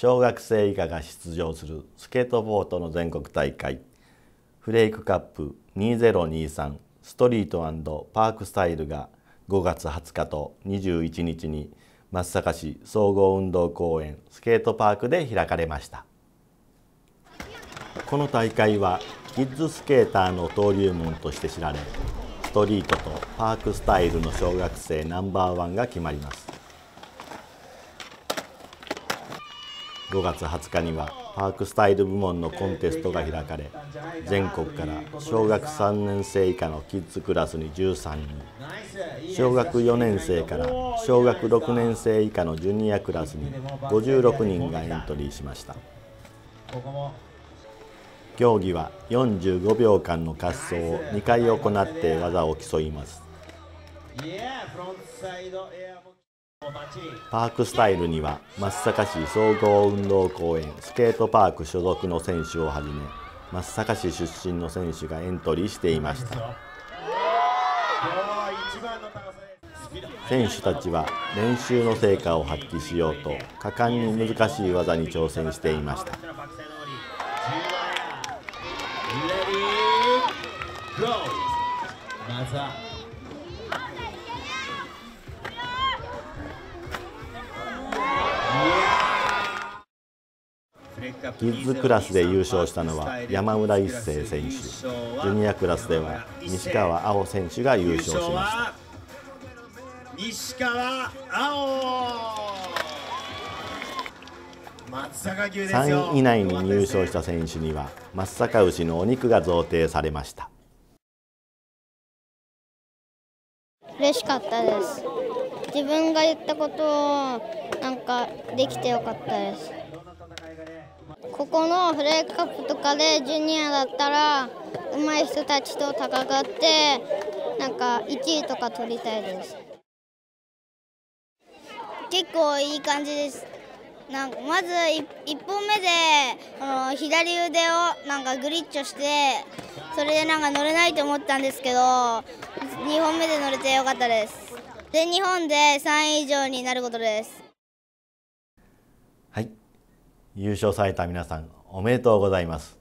小学生以下が出場するスケートボードの全国大会フレイクカップ2023ストリートパークスタイルが5月20日と21日に松阪市総合運動公園スケートパークで開かれました。この大会はキッズスケーターの登竜門として知られストリートとパークスタイルの小学生ナンバーワンが決まります。5月20日にはパークスタイル部門のコンテストが開かれ全国から小学3年生以下のキッズクラスに13人小学4年生から小学6年生以下のジュニアクラスに56人がエントリーしました。競技は45秒間の滑走を2回行って技を競います。パークスタイルには松阪市総合運動公園スケートパーク所属の選手をはじめ松阪市出身の選手がエントリーしていました。選手たちは練習の成果を発揮しようと果敢に難しい技に挑戦していました。キッズクラスで優勝したのは山村一世選手。ジュニアクラスでは西川青選手が優勝しました。西川青3位以内に入賞した選手には松阪牛のお肉が贈呈されました。嬉しかったです。自分が言ったことをなんかできてよかったですここのフレークカップとかでジュニアだったら上手い人たちと戦ってなんか1位とか取りたいです。結構いい感じです。なんかまず 1, 1本目での左腕をなんかグリッチョしてそれでなんか乗れないと思ったんですけど2本目で乗れてよかったです。で日本で3位以上になることです。はい。優勝された皆さんおめでとうございます。